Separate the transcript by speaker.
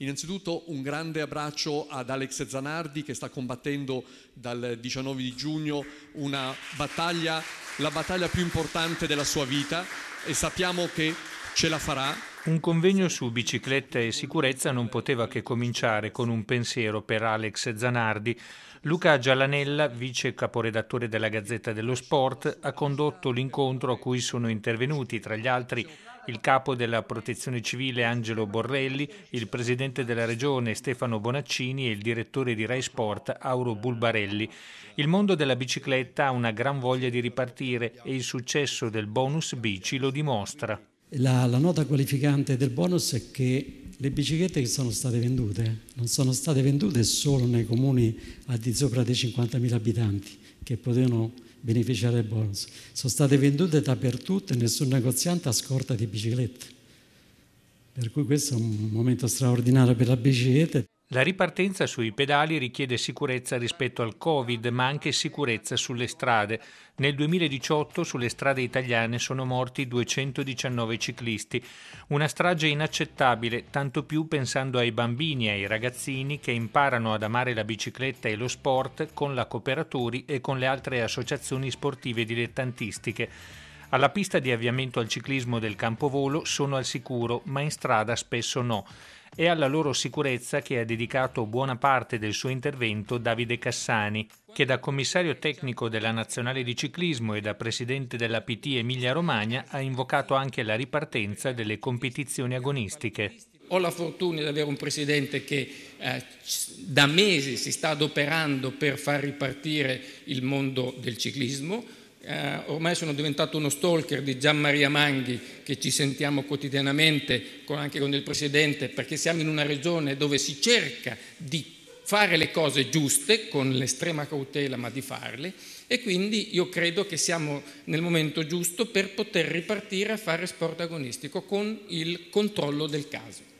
Speaker 1: Innanzitutto un grande abbraccio ad Alex Zanardi che sta combattendo dal 19 di giugno una battaglia, la battaglia più importante della sua vita e sappiamo che ce la farà.
Speaker 2: Un convegno su bicicletta e sicurezza non poteva che cominciare con un pensiero per Alex Zanardi. Luca Giallanella, vice caporedattore della Gazzetta dello Sport, ha condotto l'incontro a cui sono intervenuti, tra gli altri, il capo della protezione civile Angelo Borrelli, il presidente della regione Stefano Bonaccini e il direttore di Rai Sport Auro Bulbarelli. Il mondo della bicicletta ha una gran voglia di ripartire e il successo del bonus bici lo dimostra.
Speaker 3: La, la nota qualificante del bonus è che le biciclette che sono state vendute non sono state vendute solo nei comuni al di sopra dei 50.000 abitanti che potevano beneficiare del bonus, sono state vendute dappertutto e nessun negoziante ha scorta di biciclette. Per cui questo è un momento straordinario per la bicicletta.
Speaker 2: La ripartenza sui pedali richiede sicurezza rispetto al Covid, ma anche sicurezza sulle strade. Nel 2018 sulle strade italiane sono morti 219 ciclisti, una strage inaccettabile, tanto più pensando ai bambini e ai ragazzini che imparano ad amare la bicicletta e lo sport con la Cooperatori e con le altre associazioni sportive dilettantistiche. Alla pista di avviamento al ciclismo del Campovolo sono al sicuro, ma in strada spesso no e alla loro sicurezza che ha dedicato buona parte del suo intervento Davide Cassani, che da commissario tecnico della Nazionale di Ciclismo e da presidente della PT Emilia-Romagna ha invocato anche la ripartenza delle competizioni agonistiche.
Speaker 4: Ho la fortuna di avere un presidente che eh, da mesi si sta adoperando per far ripartire il mondo del ciclismo, eh, ormai sono diventato uno stalker di Gian Maria Manghi, che ci sentiamo quotidianamente con, anche con il Presidente, perché siamo in una regione dove si cerca di fare le cose giuste, con l'estrema cautela, ma di farle, e quindi io credo che siamo nel momento giusto per poter ripartire a fare sport agonistico con il controllo del caso.